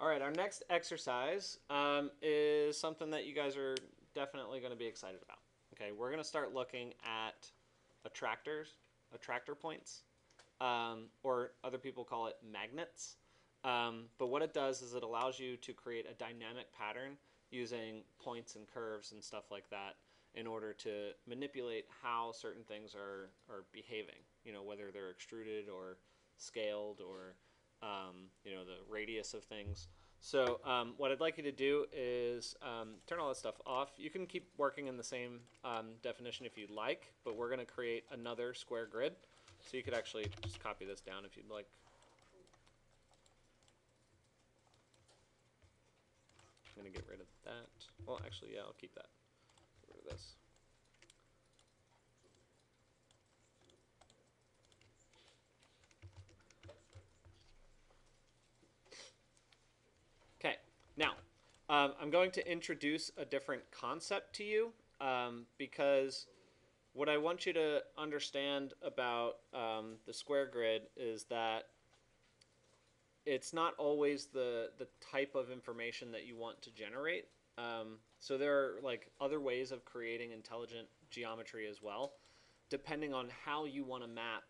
All right, our next exercise um, is something that you guys are definitely going to be excited about. Okay, we're going to start looking at attractors, attractor points, um, or other people call it magnets. Um, but what it does is it allows you to create a dynamic pattern using points and curves and stuff like that in order to manipulate how certain things are, are behaving. You know, whether they're extruded or scaled or um, you know the radius of things. So um, what I'd like you to do is um, turn all that stuff off. You can keep working in the same um, definition if you'd like, but we're going to create another square grid. So you could actually just copy this down if you'd like. I'm going to get rid of that. Well, actually, yeah, I'll keep that. Get rid of this. Okay, now um, I'm going to introduce a different concept to you um, because what I want you to understand about um, the square grid is that it's not always the the type of information that you want to generate. Um, so there are like other ways of creating intelligent geometry as well, depending on how you want to map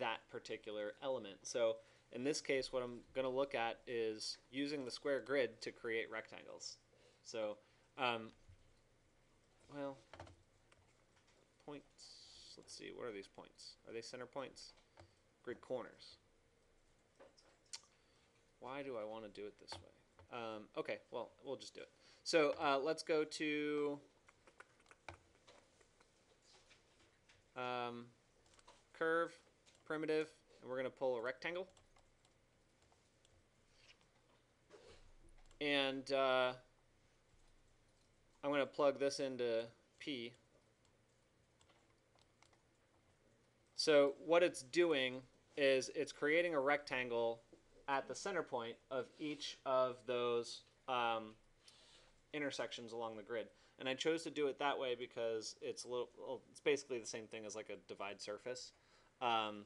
that particular element. So in this case, what I'm going to look at is using the square grid to create rectangles. So, um, well, points. Let's see. What are these points? Are they center points? Grid corners. Why do I want to do it this way? Um, okay, well, we'll just do it. So uh, let's go to um, curve, primitive, and we're going to pull a rectangle. And uh, I'm going to plug this into P. So what it's doing is it's creating a rectangle at the center point of each of those um, intersections along the grid. And I chose to do it that way because it's a little, it's basically the same thing as like a divide surface. Um,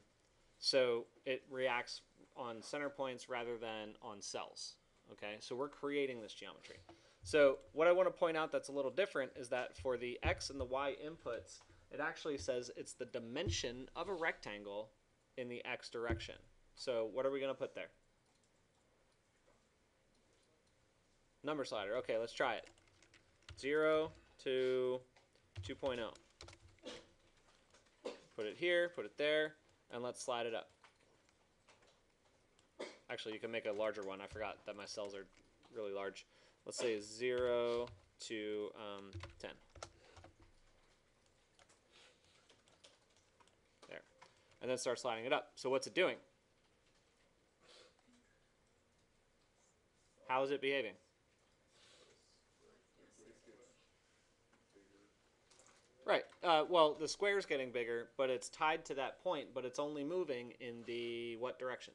so it reacts on center points rather than on cells. Okay, so we're creating this geometry. So what I want to point out that's a little different is that for the x and the y inputs, it actually says it's the dimension of a rectangle in the x direction. So what are we going to put there? Number slider. Okay, let's try it. 0 to 2.0. Put it here, put it there, and let's slide it up. Actually, you can make a larger one. I forgot that my cells are really large. Let's say 0 to um, 10. There. And then start sliding it up. So what's it doing? How is it behaving? Right. Uh, well, the square is getting bigger, but it's tied to that point, but it's only moving in the what direction?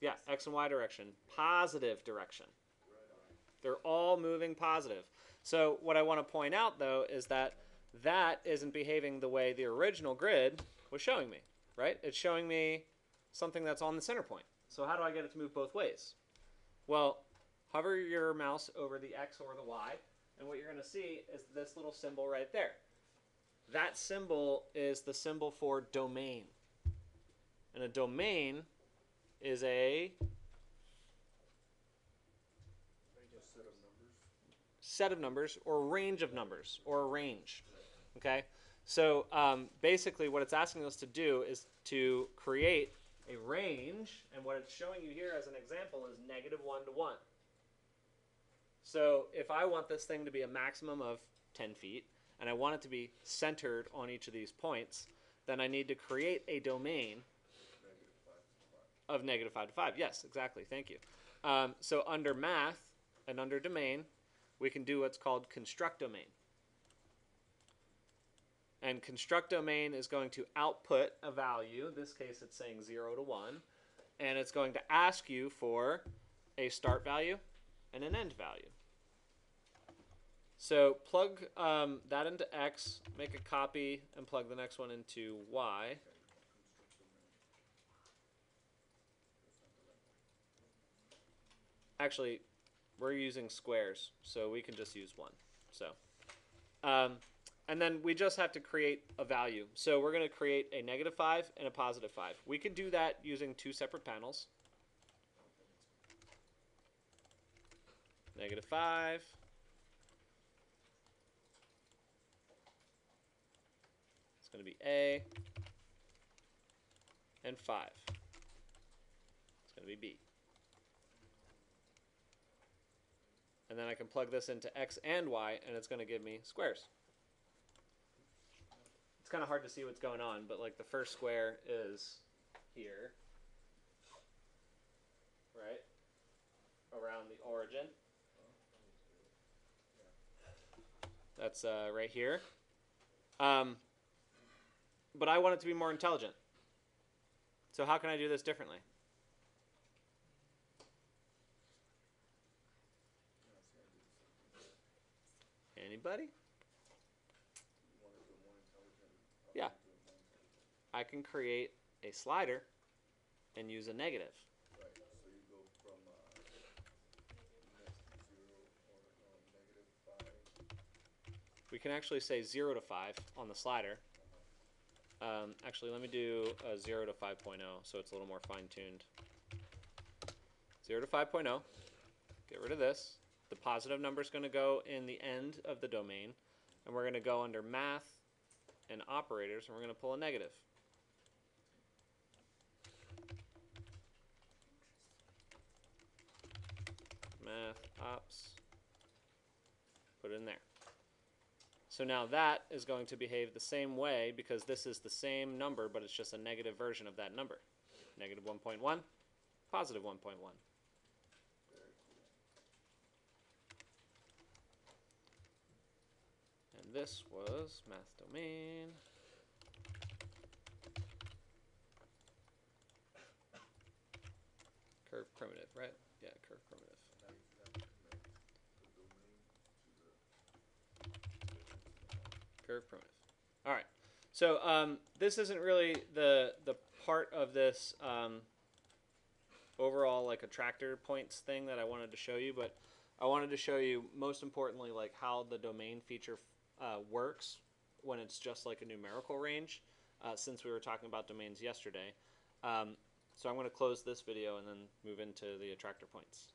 Yeah, x and y direction. Positive direction. They're all moving positive. So what I want to point out, though, is that that isn't behaving the way the original grid was showing me, right? It's showing me something that's on the center point. So how do I get it to move both ways? Well, hover your mouse over the X or the Y, and what you're going to see is this little symbol right there. That symbol is the symbol for domain. And a domain is a set of numbers or range of numbers or a range. Okay? So um, basically, what it's asking us to do is to create a range, and what it's showing you here as an example is negative 1 to 1. So if I want this thing to be a maximum of 10 feet, and I want it to be centered on each of these points, then I need to create a domain of negative 5 to 5. Yes, exactly. Thank you. Um, so under math and under domain, we can do what's called construct domain. And construct domain is going to output a value. In this case, it's saying 0 to 1. And it's going to ask you for a start value and an end value. So plug um, that into X, make a copy, and plug the next one into Y. actually, we're using squares, so we can just use one. So, um, and then we just have to create a value. So we're going to create a negative 5 and a positive 5. We could do that using two separate panels. Negative 5. It's going to be A. And 5. It's going to be B. And then I can plug this into X and Y, and it's going to give me squares. It's kind of hard to see what's going on, but like the first square is here, right? Around the origin. That's uh, right here. Um, but I want it to be more intelligent. So how can I do this differently? Anybody? Yeah. I can create a slider and use a negative. We can actually say 0 to 5 on the slider. Um, actually, let me do a 0 to 5.0 so it's a little more fine tuned. 0 to 5.0. Get rid of this. The positive number is going to go in the end of the domain. And we're going to go under math and operators and we're going to pull a negative. Math ops. Put it in there. So now that is going to behave the same way because this is the same number, but it's just a negative version of that number. Negative 1.1, positive 1.1. And this was math domain. Curve primitive, right? Yeah, curve primitive. Curve primitive. All right. So um, this isn't really the the part of this um, overall like attractor points thing that I wanted to show you, but I wanted to show you most importantly like how the domain feature uh, works when it's just like a numerical range. Uh, since we were talking about domains yesterday, um, so I'm going to close this video and then move into the attractor points.